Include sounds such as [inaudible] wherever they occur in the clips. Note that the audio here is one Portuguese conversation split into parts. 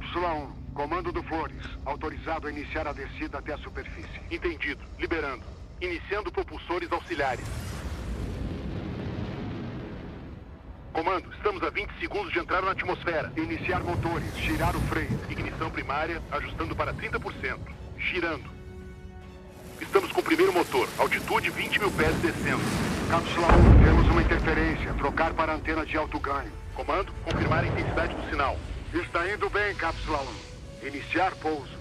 Cápsula 1, comando do Flores. Autorizado a iniciar a descida até a superfície. Entendido. Liberando. Iniciando propulsores auxiliares. Comando, estamos a 20 segundos de entrar na atmosfera. Iniciar motores, girar o freio. Ignição primária, ajustando para 30%. Girando. Estamos com o primeiro motor. Altitude 20 mil pés descendo. Cápsula 1, temos uma interferência. Trocar para antena de alto ganho. Comando, confirmar a intensidade do sinal. Está indo bem, Cápsula 1. Iniciar pouso.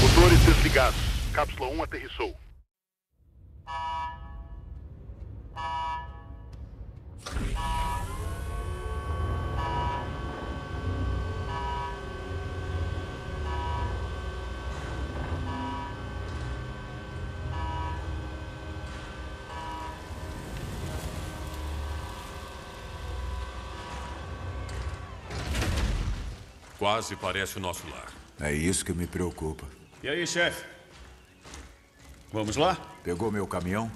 Motores desligados. Cápsula 1 aterrissou. Quase parece o nosso lar. É isso que me preocupa. E aí, chefe? Vamos lá? Pegou meu caminhão?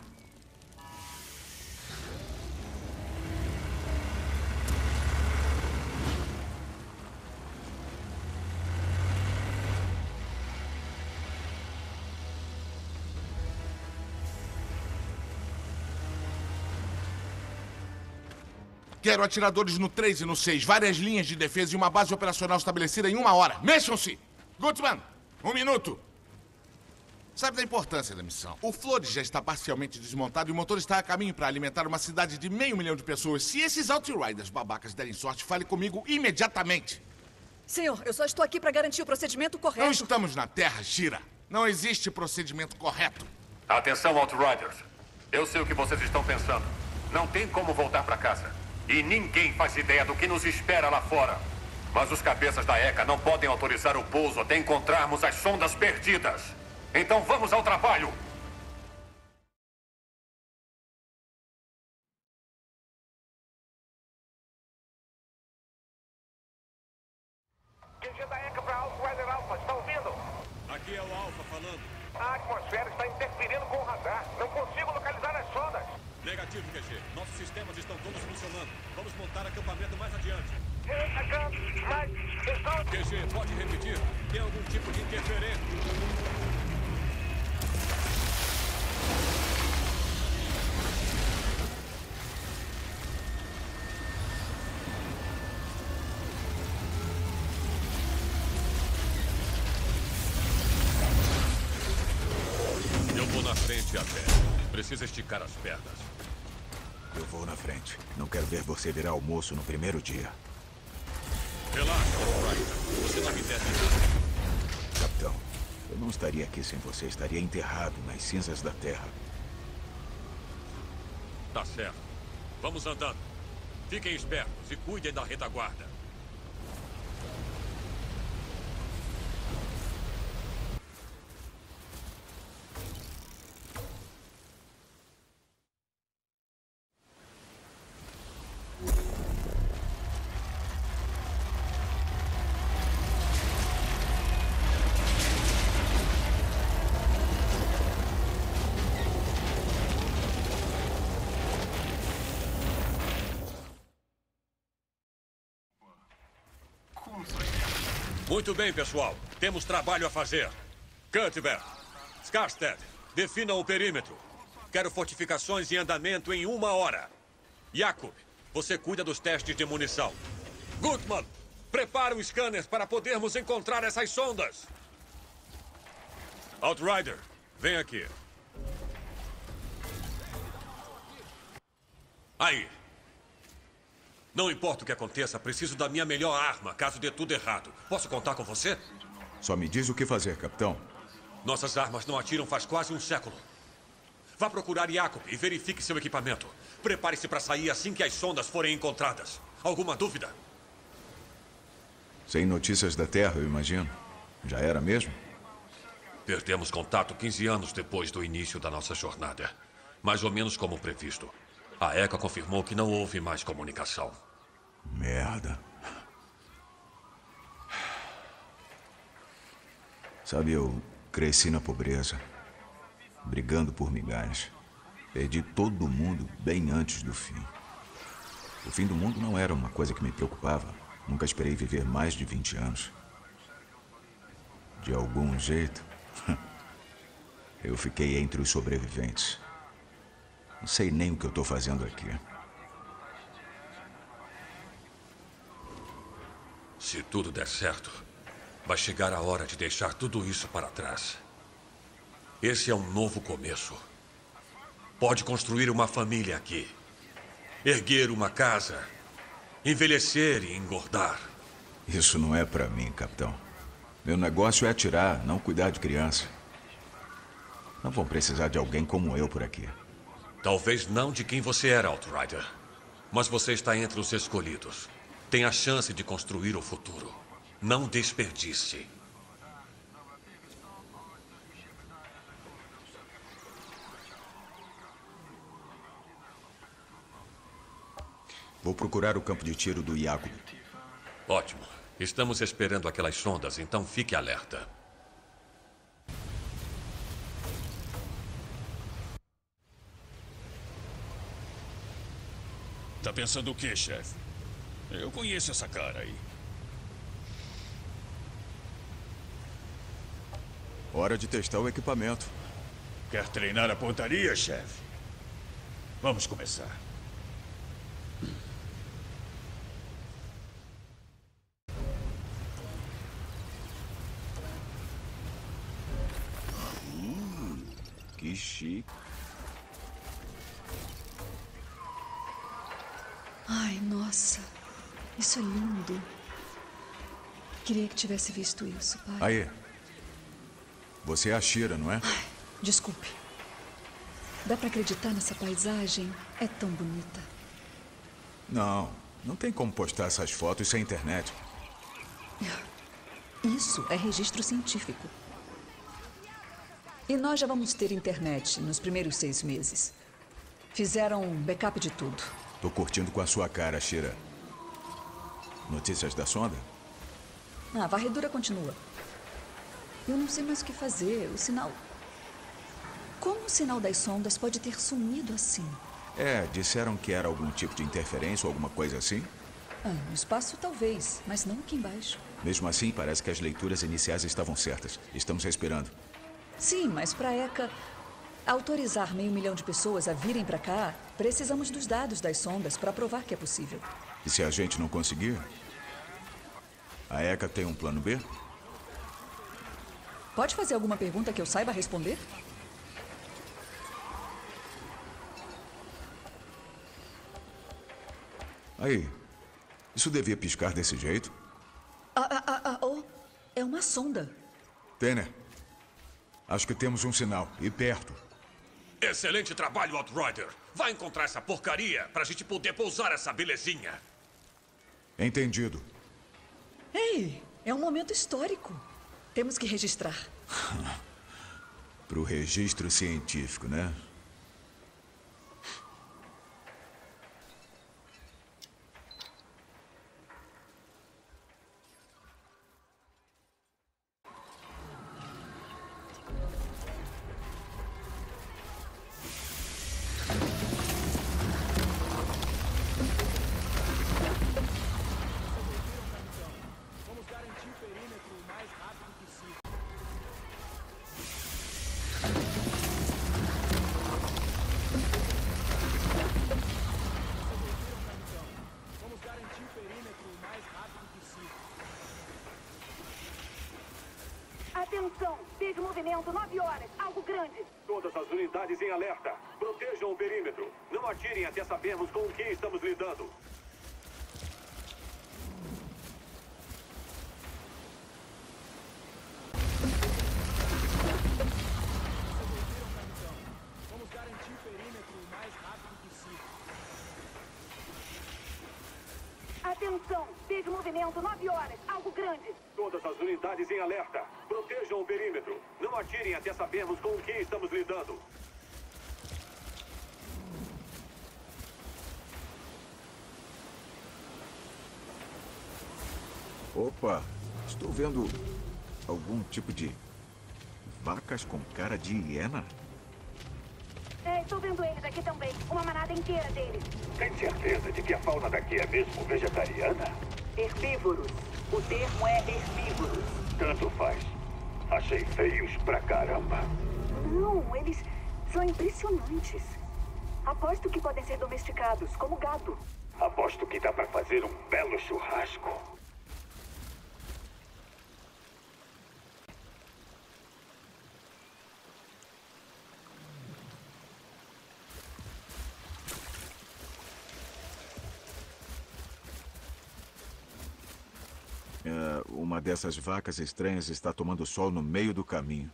Quero atiradores no 3 e no 6, várias linhas de defesa e uma base operacional estabelecida em uma hora. Mexam-se! Gutman, um minuto. Sabe da importância da missão? O Flores já está parcialmente desmontado e o motor está a caminho para alimentar uma cidade de meio milhão de pessoas. Se esses Outriders babacas derem sorte, fale comigo imediatamente. Senhor, eu só estou aqui para garantir o procedimento correto. Não estamos na Terra, Shira. Não existe procedimento correto. Atenção, Outriders. Eu sei o que vocês estão pensando. Não tem como voltar para casa. E ninguém faz ideia do que nos espera lá fora. Mas os cabeças da ECA não podem autorizar o pouso até encontrarmos as sondas perdidas. Então vamos ao trabalho! QG da ECA para Outrider Alpha, está ouvindo? Aqui é o Alpha falando. A atmosfera está interferindo com o radar. Não consigo localizar as sondas. Negativo, QG. Nossos sistemas estão todos funcionando. Vamos montar acampamento mais adiante. QG, pode repetir? Tem algum tipo de interferência? Eu vou na frente a pé. Precisa esticar as pernas. Vou na frente. Não quero ver você virar almoço no primeiro dia. Relaxa, Ryder. Você não me deve nada. Capitão, eu não estaria aqui sem você. Estaria enterrado nas cinzas da Terra. Tá certo. Vamos andando. Fiquem espertos e cuidem da retaguarda. Muito bem, pessoal. Temos trabalho a fazer. Cuthbert, Skarstead, definam o perímetro. Quero fortificações em andamento em uma hora. Jacob, você cuida dos testes de munição. Gutman, prepara o scanner para podermos encontrar essas sondas. Outrider, vem aqui. Aí. Não importa o que aconteça, preciso da minha melhor arma, caso dê tudo errado. Posso contar com você? Só me diz o que fazer, capitão. Nossas armas não atiram faz quase um século. Vá procurar Jacob e verifique seu equipamento. Prepare-se para sair assim que as sondas forem encontradas. Alguma dúvida? Sem notícias da Terra, eu imagino. Já era mesmo? Perdemos contato 15 anos depois do início da nossa jornada. Mais ou menos como previsto. A ECA confirmou que não houve mais comunicação. Merda. Sabe, eu cresci na pobreza, brigando por migalhas. Perdi todo mundo bem antes do fim. O fim do mundo não era uma coisa que me preocupava. Nunca esperei viver mais de 20 anos. De algum jeito, [laughs] eu fiquei entre os sobreviventes. Não sei nem o que eu estou fazendo aqui. Se tudo der certo, vai chegar a hora de deixar tudo isso para trás. Esse é um novo começo. Pode construir uma família aqui. Erguer uma casa. Envelhecer e engordar. Isso não é para mim, capitão. Meu negócio é atirar, não cuidar de criança. Não vão precisar de alguém como eu por aqui. Talvez não de quem você era, Outrider. Mas você está entre os escolhidos. Tem a chance de construir o futuro. Não desperdice. Vou procurar o campo de tiro do Iago. Ótimo. Estamos esperando aquelas sondas, então fique alerta. Tá pensando o quê, chefe? Eu conheço essa cara aí. Hora de testar o equipamento. Quer treinar a pontaria, chefe? Vamos começar. Que chique. Ai, nossa. Isso é lindo. Queria que tivesse visto isso, pai. Aí. Você é a Shira, não é? Desculpe. Dá pra acreditar nessa paisagem? É tão bonita. Não. Não tem como postar essas fotos sem internet. Isso é registro científico. E nós já vamos ter internet nos primeiros seis meses. Fizeram um backup de tudo. Tô curtindo com a sua cara, Shira. Notícias da sonda? Ah, a varredura continua. Eu não sei mais o que fazer. O sinal. Como o sinal das sondas pode ter sumido assim? É, disseram que era algum tipo de interferência ou alguma coisa assim. Ah, no espaço talvez, mas não aqui embaixo. Mesmo assim, parece que as leituras iniciais estavam certas. Estamos respirando. Sim, mas para a ECA autorizar meio milhão de pessoas a virem para cá, precisamos dos dados das sondas para provar que é possível. E se a gente não conseguir? A ECA tem um plano B? Pode fazer alguma pergunta que eu saiba responder? Aí. Isso devia piscar desse jeito? Ah, ah, ah, ah, oh, é uma sonda. Tanner. Acho que temos um sinal. E perto. Excelente trabalho, Outrider. Vai encontrar essa porcaria pra gente poder pousar essa belezinha. Entendido. Ei, é um momento histórico. Temos que registrar. [laughs] Pro registro científico, né? Opa, estou vendo algum tipo de vacas com cara de hiena. É, estou vendo eles aqui também. Uma manada inteira deles. Tem certeza de que a fauna daqui é mesmo vegetariana? Herbívoros. O termo é herbívoros. Tanto faz. Achei feios pra caramba. Não, eles são impressionantes. Aposto que podem ser domesticados, como gado. Aposto que dá pra fazer um belo churrasco. É, uma dessas vacas estranhas está tomando sol no meio do caminho.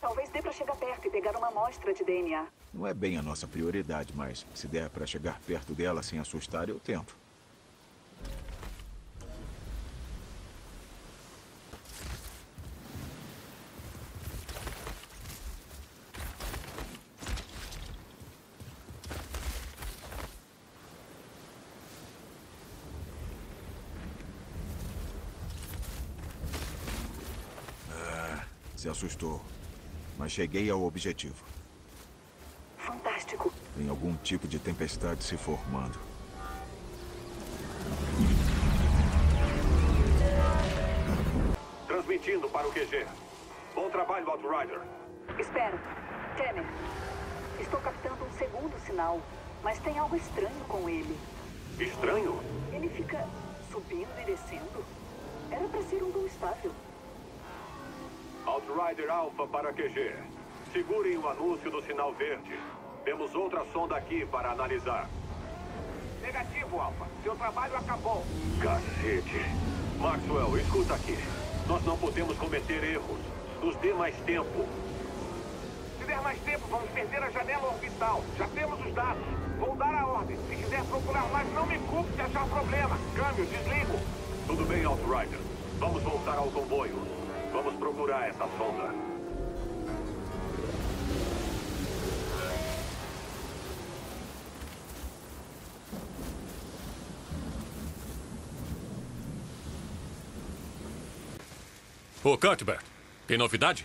Talvez dê pra chegar perto e pegar uma amostra de DNA. Não é bem a nossa prioridade, mas se der para chegar perto dela sem assustar, eu tento. Ah, se assustou. Mas cheguei ao objetivo. Fantástico. Tem algum tipo de tempestade se formando. Transmitindo para o QG. Bom trabalho, Outrider. Espera. Tanner. Estou captando um segundo sinal, mas tem algo estranho com ele. Estranho? Ele fica subindo e descendo. Era pra ser um voo estável. Outrider Alpha para QG. Segurem o anúncio do sinal verde. Temos outra sonda aqui para analisar. Negativo, Alpha. Seu trabalho acabou. Cacete. Maxwell, escuta aqui. Nós não podemos cometer erros. Nos dê mais tempo. Se der mais tempo, vamos perder a janela orbital. Já temos os dados. Vou dar a ordem. Se quiser procurar mais, não me culpe se achar problema. Câmbio, desligo. Tudo bem, Outrider. Vamos voltar ao comboio. Vamos procurar essa sonda. Ô, Cuthbert, tem novidade?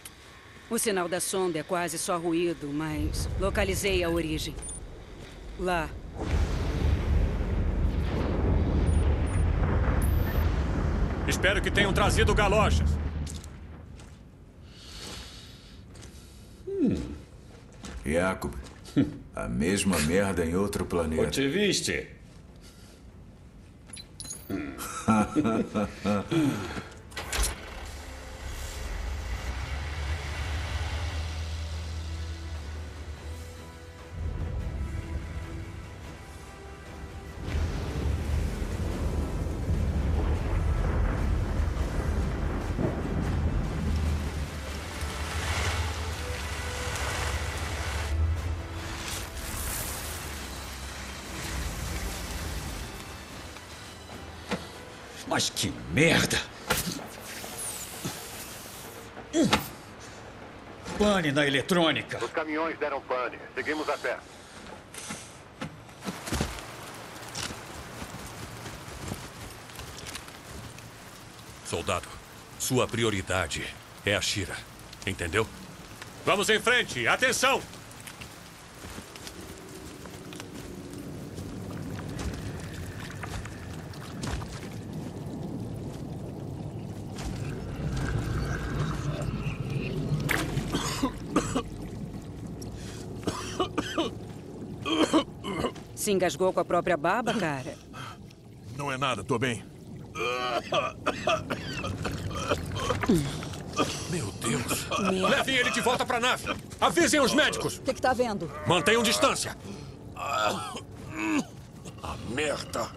O sinal da sonda é quase só ruído, mas localizei a origem. Lá. Espero que tenham trazido galochas. Jacob, a mesma merda em outro planeta. Te viste? [laughs] Mas que merda! Pane na eletrônica. Os caminhões deram pane. Seguimos a pé. Soldado, sua prioridade é a Shira. Entendeu? Vamos em frente! Atenção! Se engasgou com a própria baba, cara. Não é nada, tô bem. Meu Deus! Levem ele de volta pra nave! Avisem os médicos! O que, que tá vendo? Mantenham distância! A merda!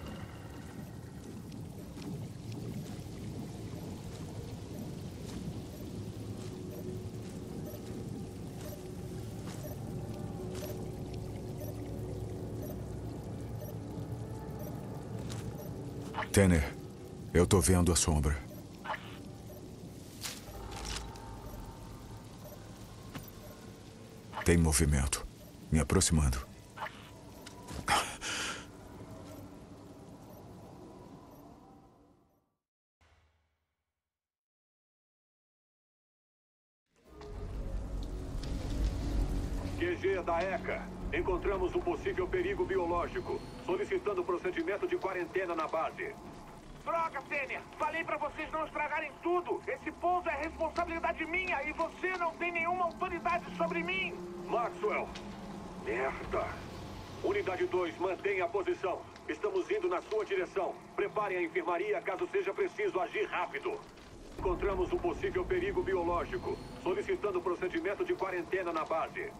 Tanner, eu tô vendo a sombra. Tem movimento. Me aproximando. Encontramos um possível perigo biológico. Solicitando procedimento de quarentena na base. Droga, Tênia! Falei pra vocês não estragarem tudo! Esse pouso é responsabilidade minha e você não tem nenhuma autoridade sobre mim! Maxwell! Merda! Unidade 2, mantenha a posição. Estamos indo na sua direção. Preparem a enfermaria caso seja preciso agir rápido. Encontramos um possível perigo biológico. Solicitando procedimento de quarentena na base.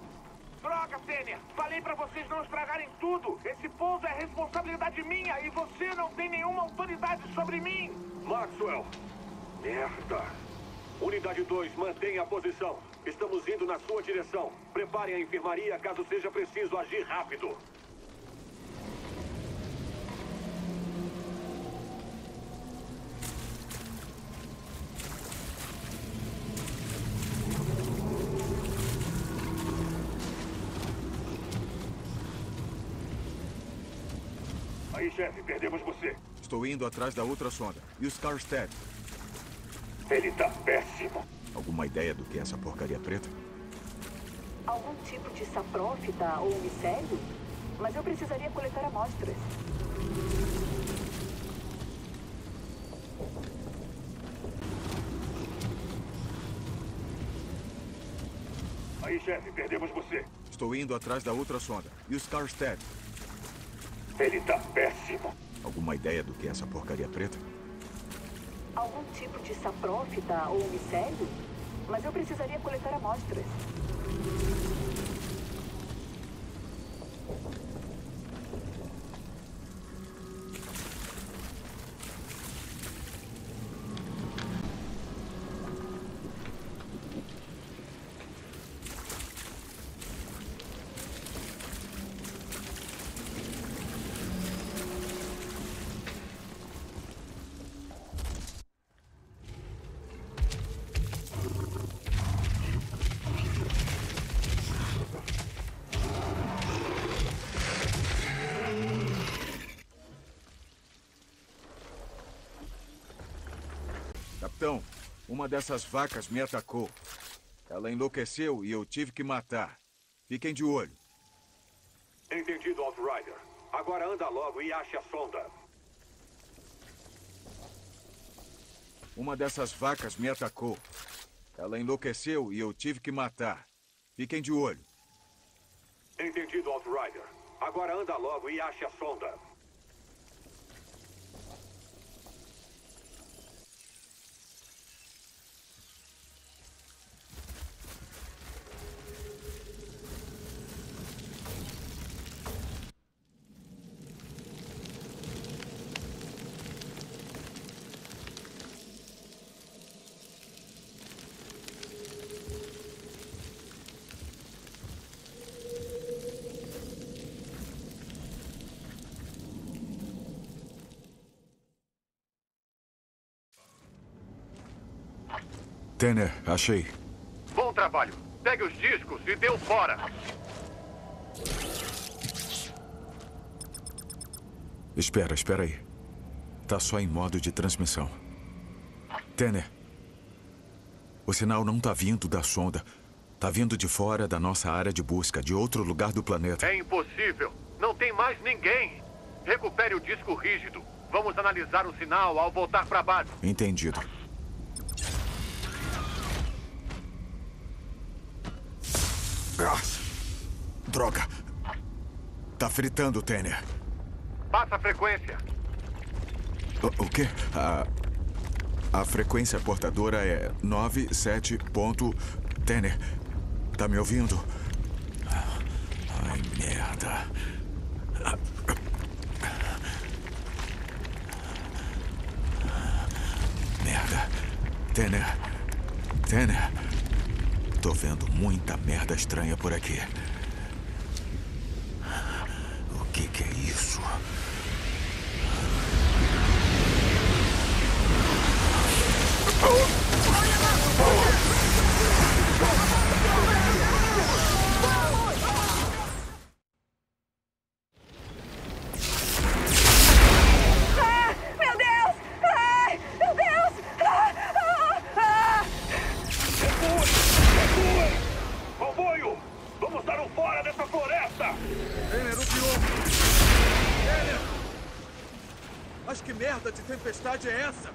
Droga, Tênia! Falei pra vocês não estragarem tudo! Esse pouso é responsabilidade minha e você não tem nenhuma autoridade sobre mim! Maxwell! Merda! Unidade 2, mantenha a posição. Estamos indo na sua direção. Preparem a enfermaria caso seja preciso agir rápido. Chefe, perdemos você. Estou indo atrás da outra sonda. E o Skarstead? Ele tá péssimo. Alguma ideia do que é essa porcaria preta? Algum tipo de saprófita ou micélio? Mas eu precisaria coletar amostras. Aí, chefe, perdemos você. Estou indo atrás da outra sonda. E o Skarstead? Ele tá péssimo. Alguma ideia do que é essa porcaria preta? Algum tipo de saprófita ou micélio? Mas eu precisaria coletar amostras. Uma dessas vacas me atacou. Ela enlouqueceu e eu tive que matar. Fiquem de olho. Entendido, Outrider. Agora anda logo e ache a sonda. Uma dessas vacas me atacou. Ela enlouqueceu e eu tive que matar. Fiquem de olho. Entendido, Outrider. Agora anda logo e ache a sonda. Tanner, achei. Bom trabalho. Pegue os discos e o fora. Espera, espera aí. Tá só em modo de transmissão. Tanner. O sinal não tá vindo da sonda. Tá vindo de fora da nossa área de busca, de outro lugar do planeta. É impossível. Não tem mais ninguém. Recupere o disco rígido. Vamos analisar o sinal ao voltar para a base. Entendido. Droga. Tá fritando, Tanner. Passa a frequência. O, o quê? A, a frequência portadora é 97 ponto... Tanner, tá me ouvindo? Ai, merda. Merda. Tanner. Tanner. Tô vendo muita merda estranha por aqui. Tempestade é essa?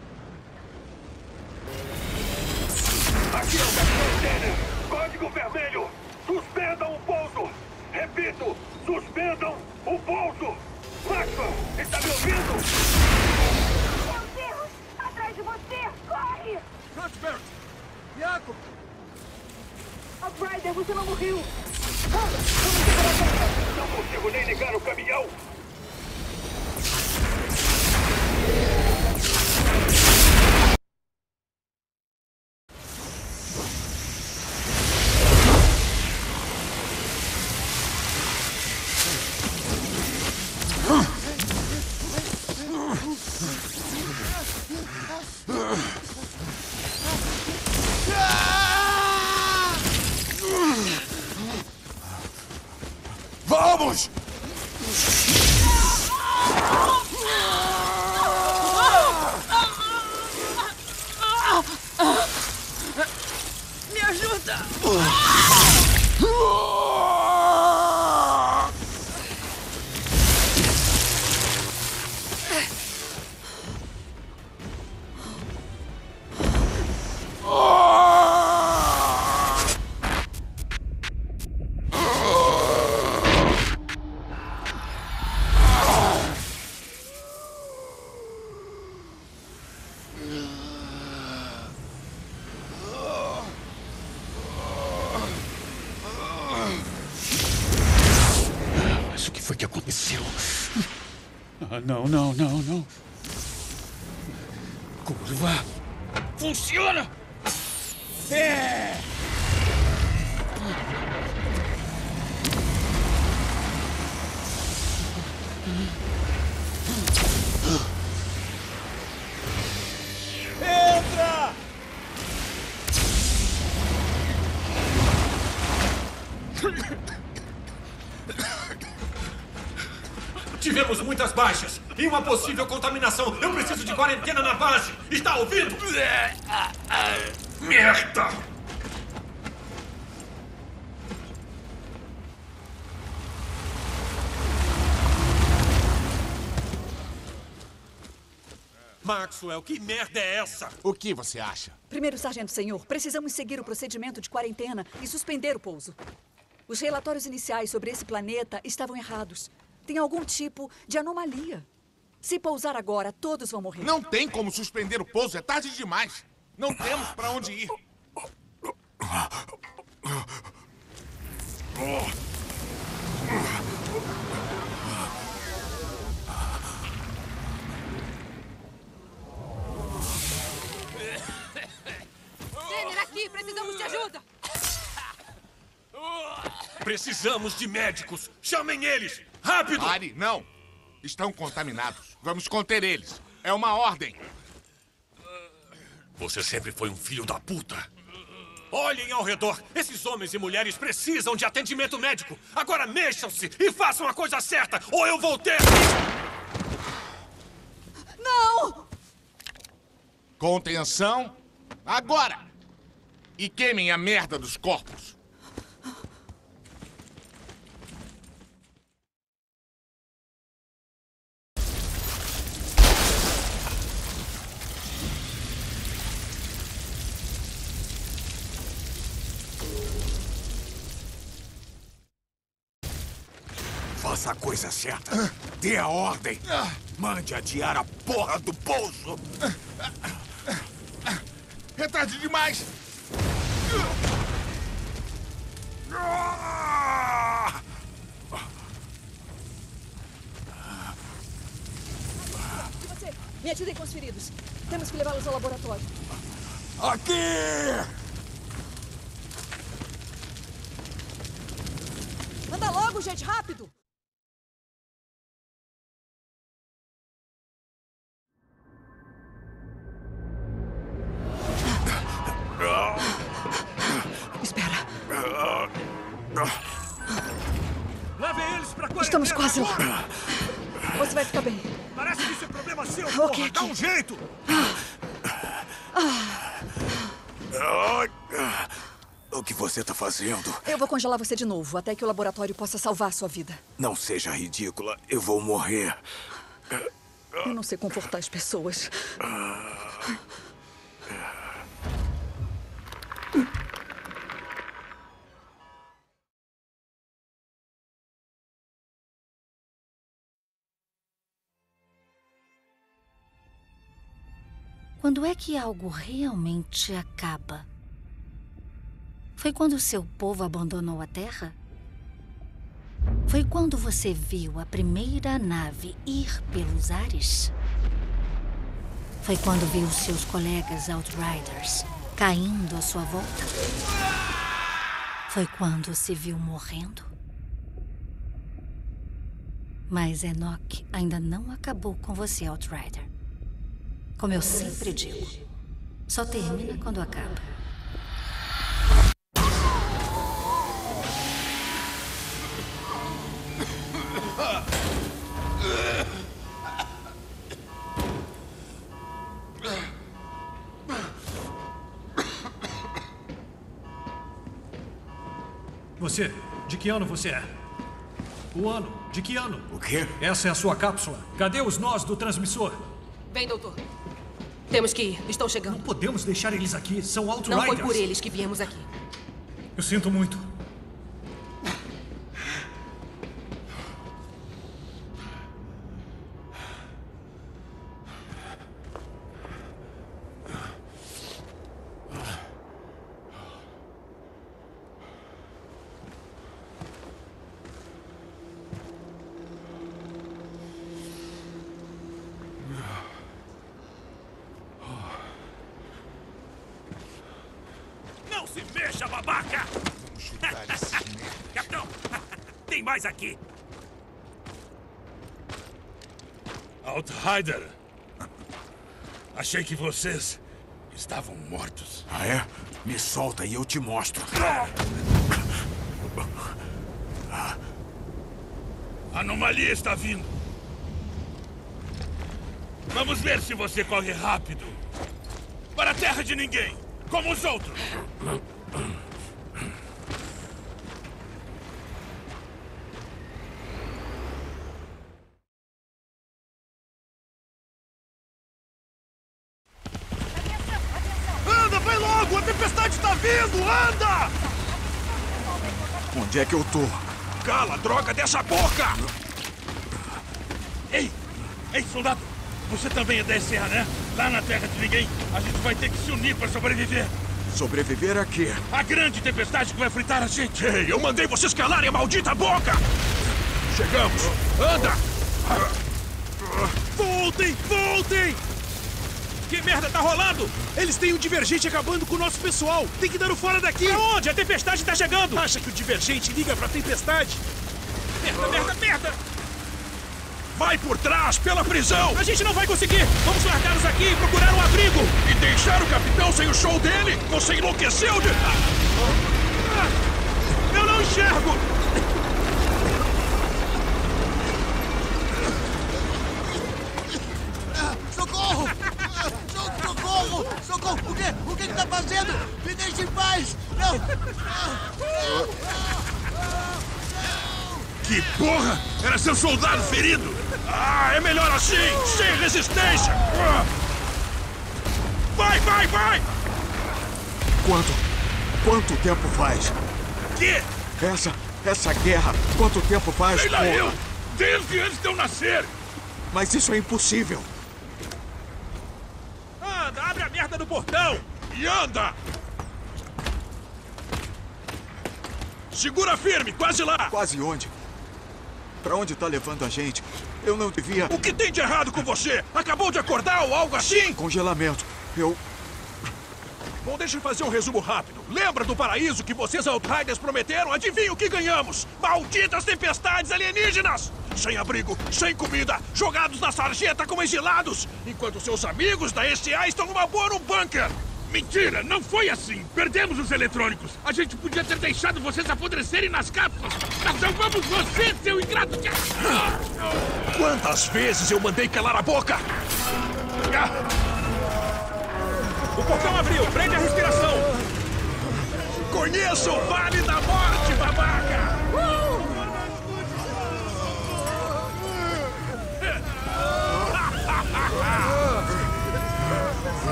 Não, não, não, não. Curva. Funciona! É! Entra! Tivemos muitas baixas e uma possível contaminação. Eu preciso de quarentena na base. Está ouvindo? Merda! Maxwell, que merda é essa? O que você acha? Primeiro, Sargento Senhor, precisamos seguir o procedimento de quarentena e suspender o pouso. Os relatórios iniciais sobre esse planeta estavam errados. Tem algum tipo de anomalia. Se pousar agora, todos vão morrer. Não tem como suspender o pouso, é tarde demais. Não temos para onde ir. Denner, aqui! Precisamos de ajuda! Precisamos de médicos. Chamem eles. Rápido! Pare, não. Estão contaminados. Vamos conter eles. É uma ordem. Você sempre foi um filho da puta. Olhem ao redor. Esses homens e mulheres precisam de atendimento médico. Agora mexam-se e façam a coisa certa, ou eu vou ter. Não! Contenção. Agora! E queimem a merda dos corpos. Faça a coisa certa. Dê a ordem. Mande adiar a porra do bolso. É tarde demais. E você? Me ajudem com os feridos. Temos que levá-los ao laboratório. Aqui! Anda logo, gente, rápido! O que você tá fazendo? Eu vou congelar você de novo, até que o laboratório possa salvar sua vida. Não seja ridícula. Eu vou morrer. Eu não sei confortar as pessoas. Quando é que algo realmente acaba? Foi quando seu povo abandonou a Terra? Foi quando você viu a primeira nave ir pelos ares? Foi quando viu seus colegas Outriders caindo à sua volta? Foi quando se viu morrendo? Mas Enoch ainda não acabou com você, Outrider. Como eu sempre digo, só termina quando acaba. Você, de que ano você é? O ano, de que ano? O quê? Essa é a sua cápsula. Cadê os nós do transmissor? Vem, doutor. Temos que ir. Estão chegando. Não podemos deixar eles aqui. São Outriders. Não foi por eles que viemos aqui. Eu sinto muito. Outrider. Achei que vocês estavam mortos. Ah, é? Me solta e eu te mostro. A anomalia está vindo. Vamos ver se você corre rápido. Para a terra de ninguém, como os outros. Anda, vai logo! A tempestade está vindo! Anda! Onde é que eu tô? Cala, droga, dessa boca! Ei! Ei, soldado! Você também é da SCA, né? Lá na terra de ninguém, a gente vai ter que se unir para sobreviver. Sobreviver a quê? A grande tempestade que vai fritar a gente. Ei, eu mandei vocês calarem a maldita boca! Chegamos! Anda! Voltem! Voltem! Que merda tá rolando? Eles têm um divergente acabando com o nosso pessoal. Tem que dar o fora daqui. Pra onde? A tempestade tá chegando. Acha que o divergente liga pra tempestade? Merda, merda, merda! Vai por trás, pela prisão! A gente não vai conseguir! Vamos largá-los aqui e procurar um abrigo! E deixar o capitão sem o show dele? Você enlouqueceu de... Eu não enxergo! Quê? O que ele tá fazendo? Me deixe em paz! Não! Que porra! Era seu soldado ferido! Ah, é melhor assim! Sem resistência! Ah! Vai, vai, vai! Quanto? Quanto tempo faz? Que? Essa. Essa guerra. Quanto tempo faz? Sei lá porra? eu! Desde antes de eu nascer! Mas isso é impossível. Anda, abre a merda do portão! E anda! Segura firme, quase lá! Quase onde? Pra onde tá levando a gente? Eu não devia. O que tem de errado com você? Acabou de acordar ou algo assim? Congelamento. Eu. Bom, deixa eu fazer um resumo rápido. Lembra do paraíso que vocês Outriders prometeram? Adivinha o que ganhamos? Malditas tempestades alienígenas! Sem abrigo, sem comida, jogados na sarjeta como exilados, enquanto seus amigos da SA estão numa boa no bunker! Mentira, não foi assim. Perdemos os eletrônicos. A gente podia ter deixado vocês apodrecerem nas cápsulas. Nós salvamos você, seu ingrato. Quantas vezes eu mandei calar a boca? O portão abriu! Prende a respiração! Conheço o Vale da Morte, babaca!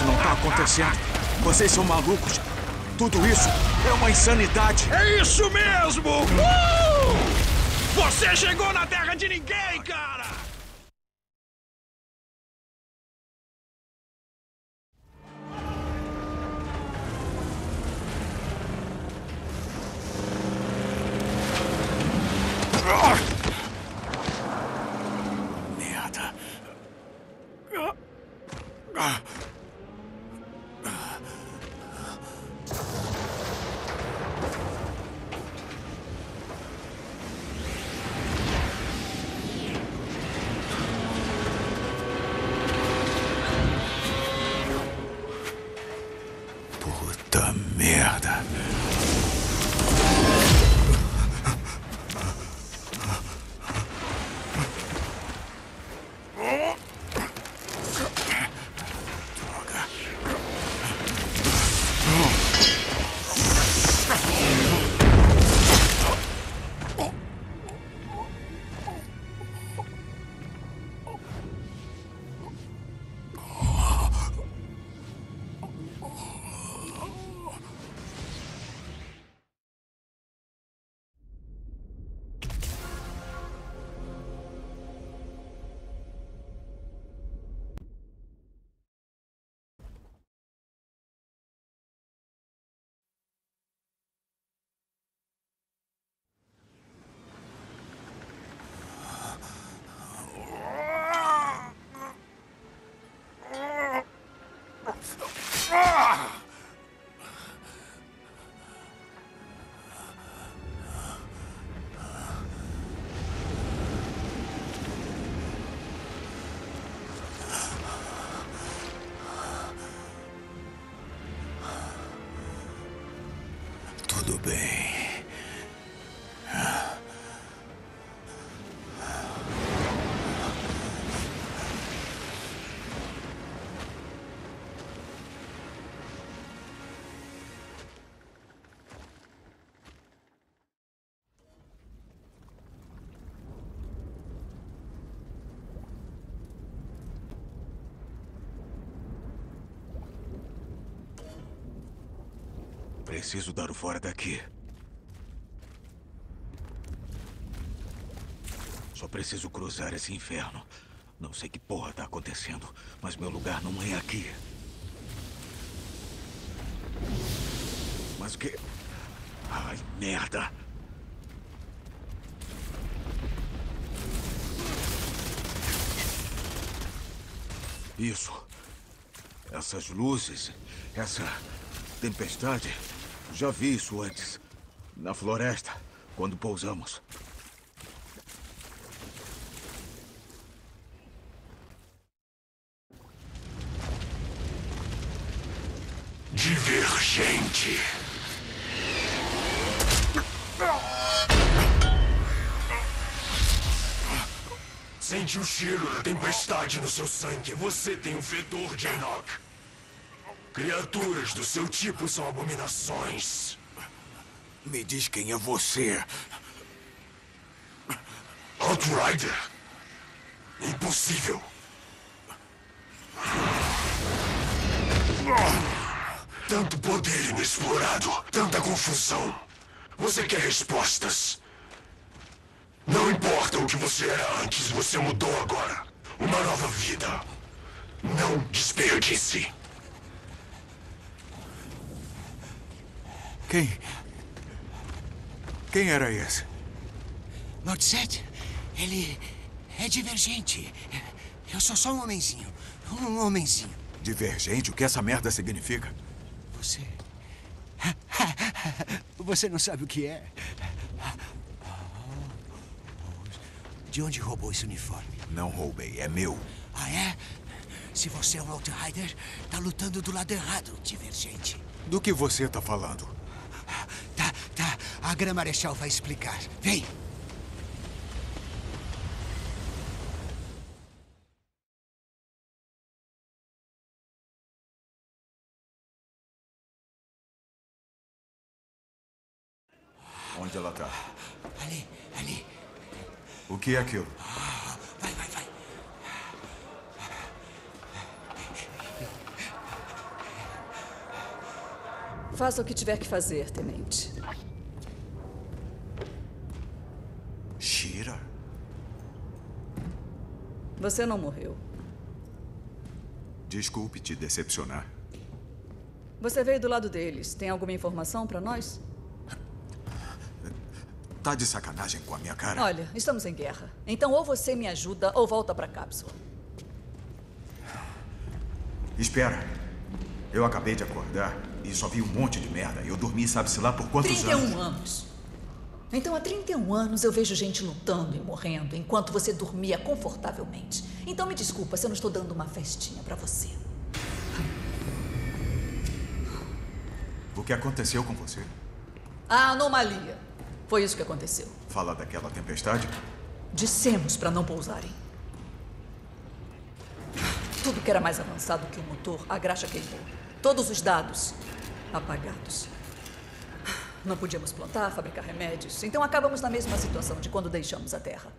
Isso não tá acontecendo. Vocês são malucos. Tudo isso é uma insanidade. É isso mesmo! Uh! Você chegou na terra de ninguém, cara! Preciso dar o fora daqui. Só preciso cruzar esse inferno. Não sei que porra tá acontecendo, mas meu lugar não é aqui. Mas que. Ai, merda! Isso. Essas luzes. Essa tempestade. Já vi isso antes. Na floresta, quando pousamos. Divergente. Sente o cheiro da tempestade no seu sangue. Você tem o fedor de Enoch. Criaturas do seu tipo são abominações. Me diz quem é você. Outrider. Impossível. Tanto poder inexplorado, tanta confusão. Você quer respostas. Não importa o que você era antes, você mudou agora. Uma nova vida. Não desperdice. Quem? Quem era esse? Lord Set, ele é divergente. Eu sou só um homenzinho. Um homenzinho. Divergente? O que essa merda significa? Você. [laughs] Você não sabe o que é? De onde roubou esse uniforme? Não roubei, é meu. Ah, é? Se você é um Outrider, tá lutando do lado errado, divergente. Do que você tá falando? Tá, tá. A Grã Marechal vai explicar. Vem! Onde Onde ela tá? Ali, ali. O que é aquilo? Vai, vai, vai. Faça o que tiver que fazer, tenente. Shira? Você não morreu. Desculpe te decepcionar. Você veio do lado deles. Tem alguma informação para nós? Tá de sacanagem com a minha cara? Olha, estamos em guerra. Então ou você me ajuda ou volta pra cápsula. Espera. Eu acabei de acordar e só vi um monte de merda. Eu dormi sabe-se lá por quantos 31 anos. anos. Então há 31 anos eu vejo gente lutando e morrendo enquanto você dormia confortavelmente. Então me desculpa se eu não estou dando uma festinha pra você. O que aconteceu com você? A anomalia. Foi isso que aconteceu. Fala daquela tempestade? Dissemos para não pousarem. Tudo que era mais avançado que o motor, a graxa queimou. Todos os dados apagados. Não podíamos plantar, fabricar remédios. Então acabamos na mesma situação de quando deixamos a Terra.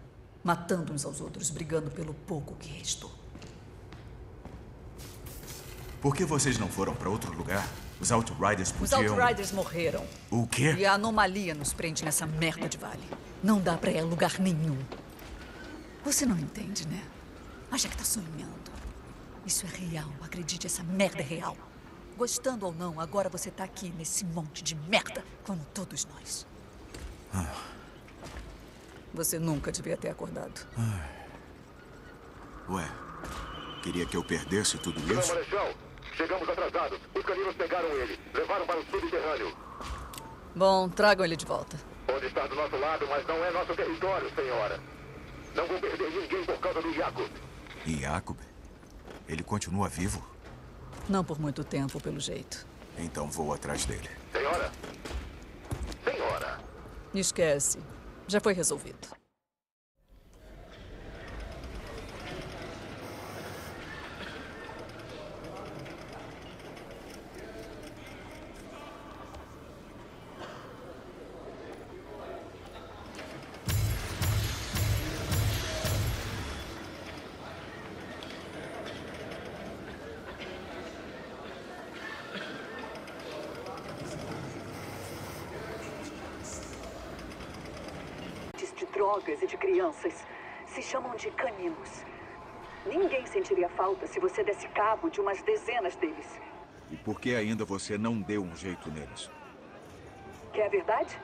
Matando uns aos outros, brigando pelo pouco que restou. Por que vocês não foram para outro lugar? Os Outriders Os podiam... Outriders morreram. O quê? E a anomalia nos prende nessa merda de vale. Não dá pra ir a lugar nenhum. Você não entende, né? Acha que tá sonhando. Isso é real, acredite, essa merda é real. Gostando ou não, agora você tá aqui nesse monte de merda, como todos nós. Ah, Você nunca devia ter acordado. ué, queria que eu perdesse tudo isso? Chegamos atrasados. Os caninos pegaram ele. Levaram para o subterrâneo. Bom, tragam ele de volta. Pode estar do nosso lado, mas não é nosso território, senhora. Não vou perder ninguém por causa do Jacob. E Jacob? Ele continua vivo? Não por muito tempo, pelo jeito. Então vou atrás dele. Senhora? Senhora? Esquece. Já foi resolvido. Crianças se chamam de caninos. Ninguém sentiria falta se você desse cabo de umas dezenas deles. E por que ainda você não deu um jeito neles? Quer a verdade?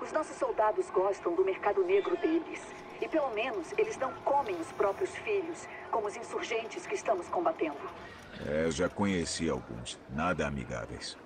Os nossos soldados gostam do mercado negro deles. E pelo menos eles não comem os próprios filhos, como os insurgentes que estamos combatendo. É, já conheci alguns. Nada amigáveis.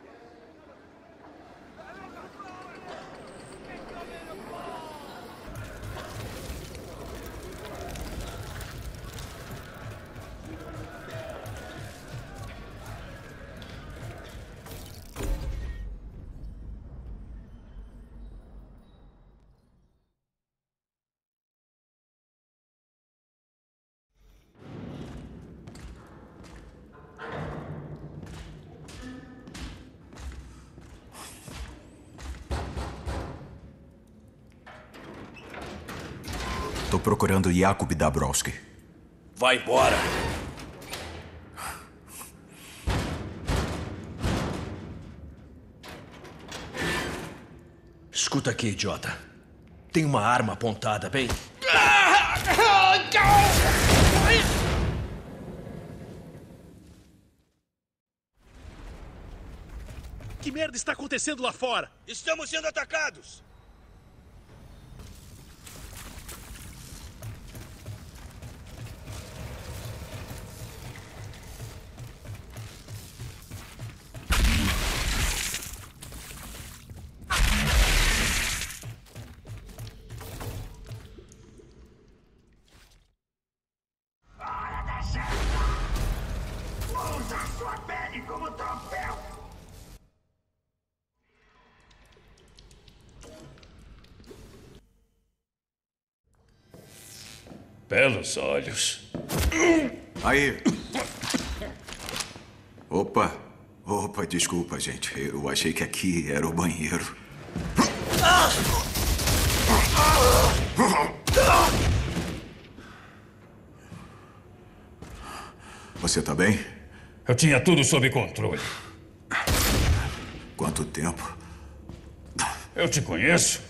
Tô procurando Jakub Dabrowski. Vai embora. Escuta aqui, idiota. Tem uma arma apontada, bem? Que merda está acontecendo lá fora? Estamos sendo atacados! pelos olhos. Aí. Opa. Opa, desculpa, gente. Eu achei que aqui era o banheiro. Você tá bem? Eu tinha tudo sob controle. Quanto tempo? Eu te conheço.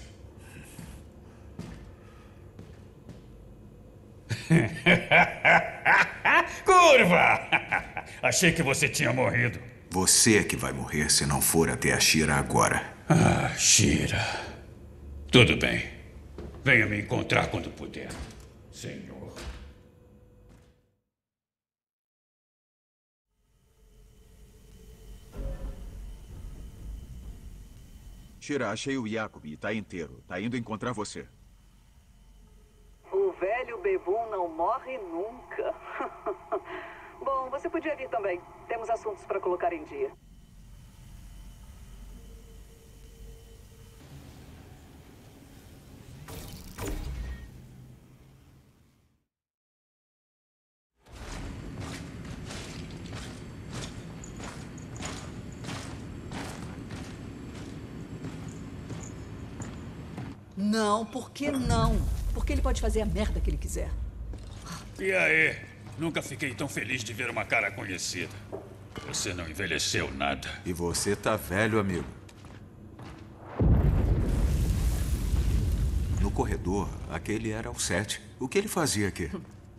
[laughs] Achei que você tinha morrido. Você é que vai morrer se não for até a Shira agora. Ah, Shira. Tudo bem. Venha me encontrar quando puder. Senhor. Shira, achei o Jacob e tá inteiro. Tá indo encontrar você. O velho bebum não morre nunca. [laughs] Bom, você podia vir também. Temos assuntos para colocar em dia. Não, por que não? Porque ele pode fazer a merda que ele quiser. E aí? Nunca fiquei tão feliz de ver uma cara conhecida. Você não envelheceu nada. E você tá velho, amigo. No corredor, aquele era o Sete. O que ele fazia aqui?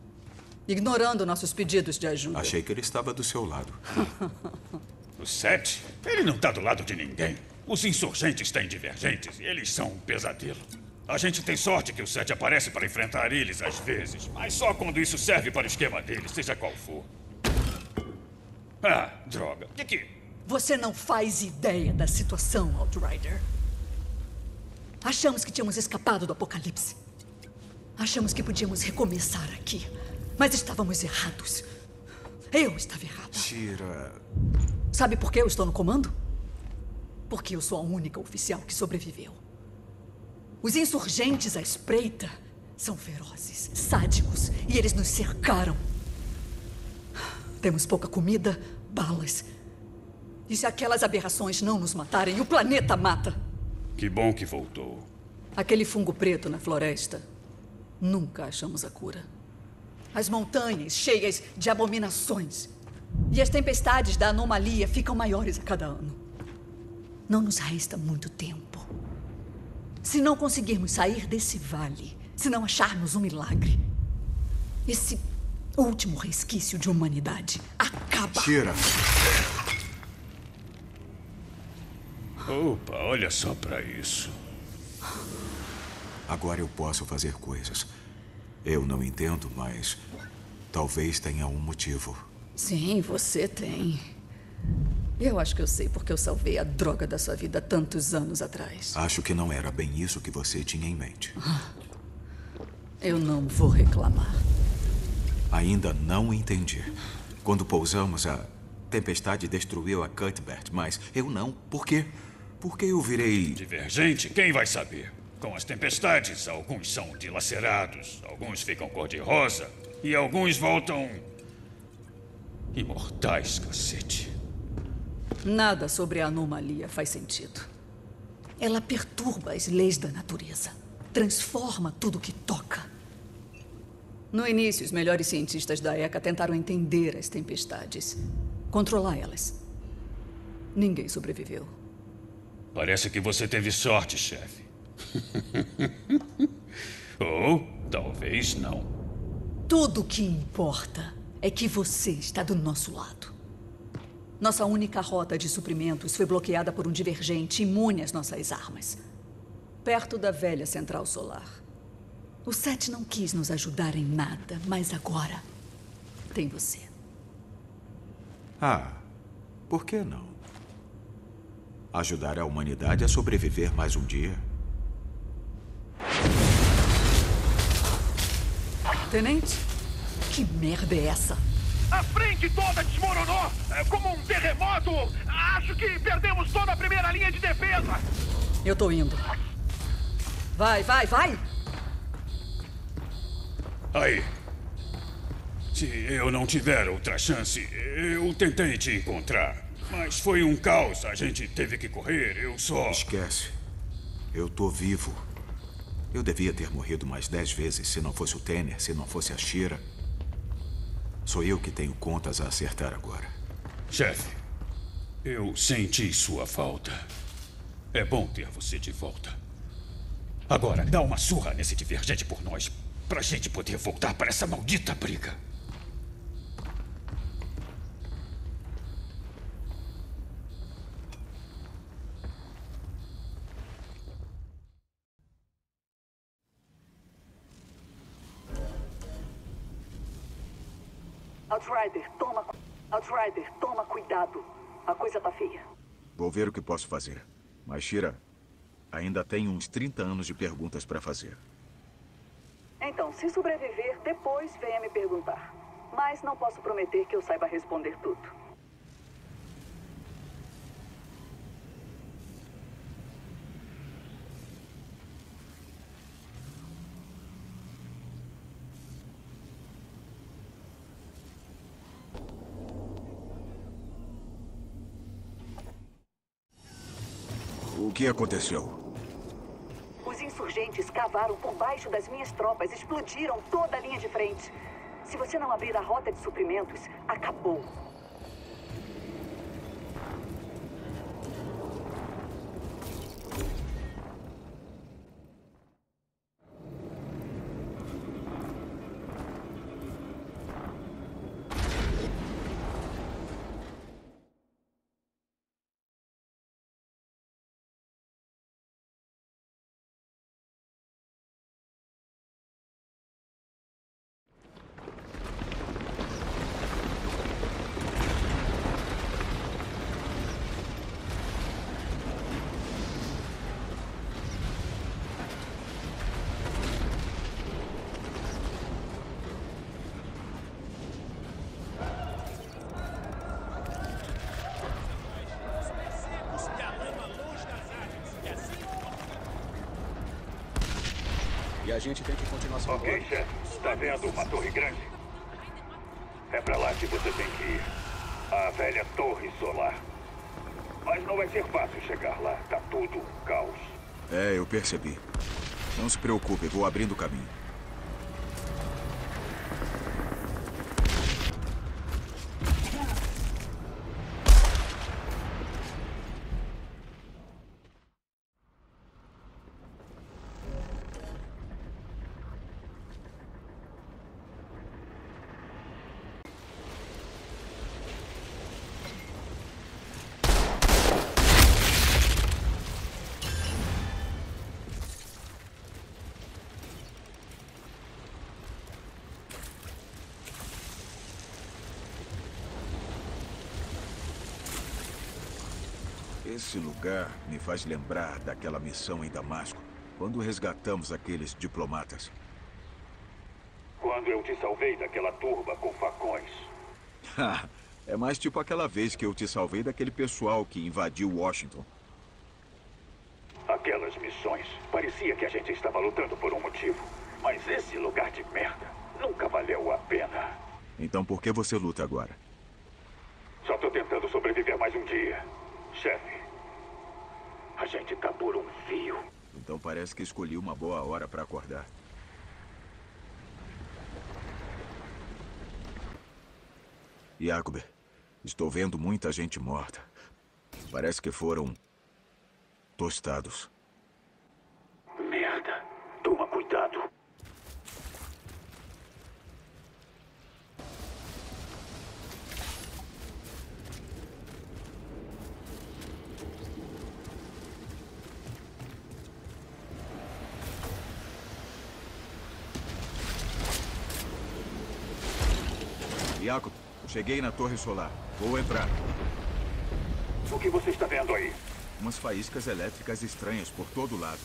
[laughs] Ignorando nossos pedidos de ajuda. Achei que ele estava do seu lado. [laughs] O Sete? Ele não tá do lado de ninguém. Os insurgentes têm divergentes e eles são um pesadelo. A gente tem sorte que o Sete aparece para enfrentar eles às vezes, mas só quando isso serve para o esquema deles, seja qual for. Ah, droga. Que que... Você não faz ideia da situação, Outrider. Achamos que tínhamos escapado do apocalipse. Achamos que podíamos recomeçar aqui. Mas estávamos errados. Eu estava errada. Tira. Sabe por que eu estou no comando? Porque eu sou a única oficial que sobreviveu. Os insurgentes à espreita são ferozes, sádicos, e eles nos cercaram. Temos pouca comida, balas. E se aquelas aberrações não nos matarem, o planeta mata. Que bom que voltou. Aquele fungo preto na floresta. Nunca achamos a cura. As montanhas cheias de abominações. E as tempestades da anomalia ficam maiores a cada ano. Não nos resta muito tempo. Se não conseguirmos sair desse vale, se não acharmos um milagre, esse último resquício de humanidade acaba. Tira. Opa, olha só para isso. Agora eu posso fazer coisas. Eu não entendo, mas talvez tenha um motivo. Sim, você tem. Eu acho que eu sei porque eu salvei a droga da sua vida tantos anos atrás. Acho que não era bem isso que você tinha em mente. Eu não vou reclamar. Ainda não entendi. Quando pousamos, a tempestade destruiu a Cuthbert, mas eu não. Por quê? Porque eu virei. Divergente? Quem vai saber? Com as tempestades, alguns são dilacerados, alguns ficam cor-de-rosa e alguns voltam. imortais, cacete. Nada sobre a anomalia faz sentido. Ela perturba as leis da natureza, transforma tudo que toca. No início, os melhores cientistas da ECA tentaram entender as tempestades, controlar elas. Ninguém sobreviveu. Parece que você teve sorte, chefe. [laughs] Ou talvez não. Tudo o que importa é que você está do nosso lado. Nossa única rota de suprimentos foi bloqueada por um divergente imune às nossas armas. Perto da velha central solar. O Sete não quis nos ajudar em nada, mas agora tem você. Ah, por que não? Ajudar a humanidade a sobreviver mais um dia? Tenente, que merda é essa? A frente toda desmoronou! É como um terremoto! Acho que perdemos toda a primeira linha de defesa! Eu tô indo. Vai, vai, vai! Aí. Se eu não tiver outra chance, eu tentei te encontrar. Mas foi um caos. A gente teve que correr. Eu só. Esquece. Eu tô vivo. Eu devia ter morrido mais dez vezes se não fosse o Tanner, se não fosse a Shira. Sou eu que tenho contas a acertar agora. Chefe, eu senti sua falta. É bom ter você de volta. Agora, dá uma surra nesse divergente por nós, pra gente poder voltar para essa maldita briga. Outrider, toma. Outrider, toma cuidado. A coisa tá feia. Vou ver o que posso fazer. Mas, Shira, ainda tenho uns 30 anos de perguntas para fazer. Então, se sobreviver, depois venha me perguntar. Mas não posso prometer que eu saiba responder tudo. O que aconteceu? Os insurgentes cavaram por baixo das minhas tropas, explodiram toda a linha de frente. Se você não abrir a rota de suprimentos, acabou. A gente tem que continuar sendo Ok, chefe. Está vendo uma torre grande? É pra lá que você tem que ir. A velha torre solar. Mas não vai ser fácil chegar lá. Tá tudo um caos. É, eu percebi. Não se preocupe, vou abrindo o caminho. Esse lugar me faz lembrar daquela missão em Damasco, quando resgatamos aqueles diplomatas. Quando eu te salvei daquela turba com facões. é mais tipo aquela vez que eu te salvei daquele pessoal que invadiu Washington. Aquelas missões. Parecia que a gente estava lutando por um motivo. Mas esse lugar de merda nunca valeu a pena. Então por que você luta agora? Só tô tentando sobreviver mais um dia. Chefe, a gente tá por um fio. Então parece que escolhi uma boa hora para acordar. Jacob, estou vendo muita gente morta. Parece que foram tostados. Merda. Toma cuidado. Jacob, cheguei na torre solar. Vou entrar. O que você está vendo aí? Umas faíscas elétricas estranhas por todo lado.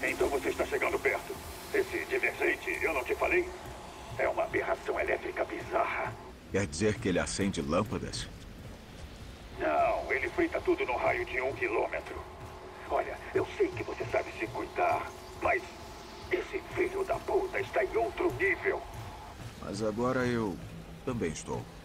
Então você está chegando perto. Esse divergente, eu não te falei? É uma aberração elétrica bizarra. Quer dizer que ele acende lâmpadas? Não, ele frita tudo no raio de um quilômetro. Olha, eu sei que você sabe se cuidar, mas esse filho da puta está em outro nível. Mas agora eu também estou.